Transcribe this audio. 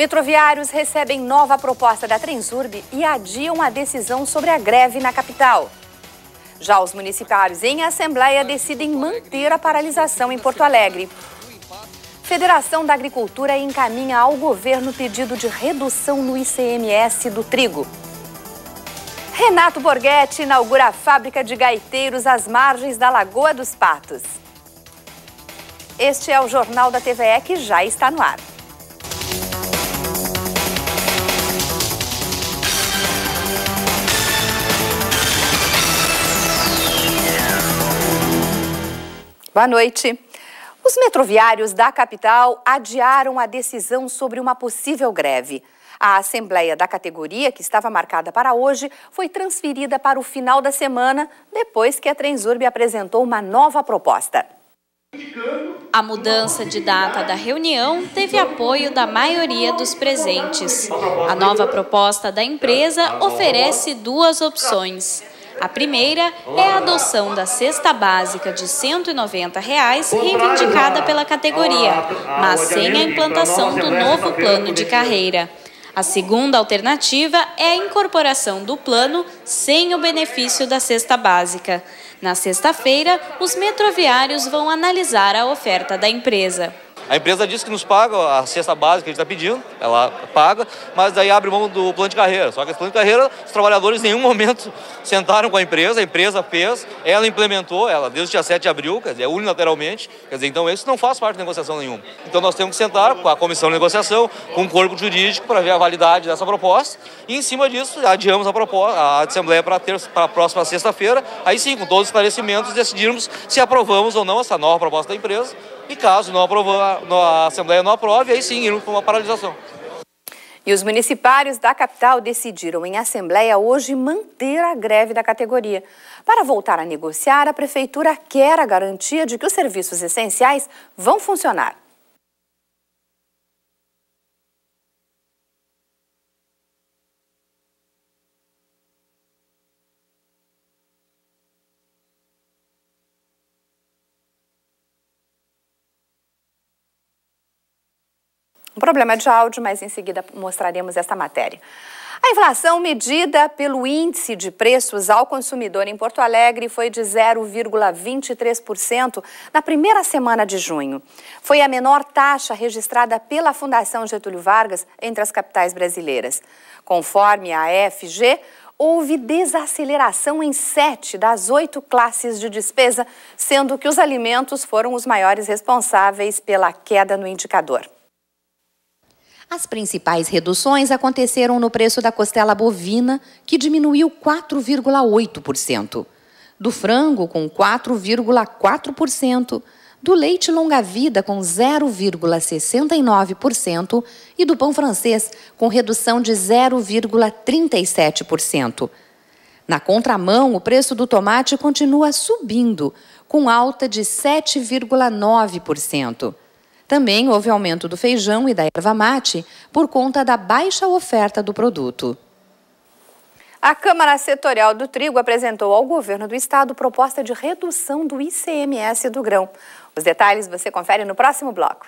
Metroviários recebem nova proposta da Transurb e adiam a decisão sobre a greve na capital. Já os municipários em assembleia decidem manter a paralisação em Porto Alegre. Federação da Agricultura encaminha ao governo pedido de redução no ICMS do trigo. Renato Borghetti inaugura a fábrica de gaiteiros às margens da Lagoa dos Patos. Este é o Jornal da TVE que já está no ar. Boa noite. Os metroviários da capital adiaram a decisão sobre uma possível greve. A assembleia da categoria, que estava marcada para hoje, foi transferida para o final da semana, depois que a Transurb apresentou uma nova proposta. A mudança de data da reunião teve apoio da maioria dos presentes. A nova proposta da empresa oferece duas opções. A primeira é a adoção da cesta básica de 190 reais, reivindicada pela categoria, mas sem a implantação do novo plano de carreira. A segunda alternativa é a incorporação do plano sem o benefício da cesta básica. Na sexta-feira, os metroviários vão analisar a oferta da empresa. A empresa diz que nos paga a cesta básica que a gente está pedindo, ela paga, mas daí abre mão do plano de carreira. Só que esse plano de carreira, os trabalhadores em nenhum momento sentaram com a empresa, a empresa fez, ela implementou, ela desde o dia 7 de abril, quer dizer, unilateralmente, quer dizer, então isso não faz parte de negociação nenhuma. Então nós temos que sentar com a comissão de negociação, com o corpo jurídico, para ver a validade dessa proposta, e em cima disso, adiamos a proposta, a Assembleia para a próxima sexta-feira, aí sim, com todos os esclarecimentos, decidirmos se aprovamos ou não essa nova proposta da empresa, e caso não aprovar, a Assembleia não aprove, aí sim irmos para uma paralisação. E os municipários da capital decidiram em assembleia hoje manter a greve da categoria. Para voltar a negociar, a prefeitura quer a garantia de que os serviços essenciais vão funcionar. Um problema de áudio, mas em seguida mostraremos esta matéria. A inflação medida pelo índice de preços ao consumidor em Porto Alegre foi de 0,23% na primeira semana de junho. Foi a menor taxa registrada pela Fundação Getúlio Vargas entre as capitais brasileiras. Conforme a FG, houve desaceleração em sete das oito classes de despesa, sendo que os alimentos foram os maiores responsáveis pela queda no indicador. As principais reduções aconteceram no preço da costela bovina, que diminuiu 4,8%, do frango com 4,4%, do leite longa-vida com 0,69% e do pão francês com redução de 0,37%. Na contramão, o preço do tomate continua subindo, com alta de 7,9%. Também houve aumento do feijão e da erva mate por conta da baixa oferta do produto. A Câmara Setorial do Trigo apresentou ao governo do estado proposta de redução do ICMS do grão. Os detalhes você confere no próximo bloco.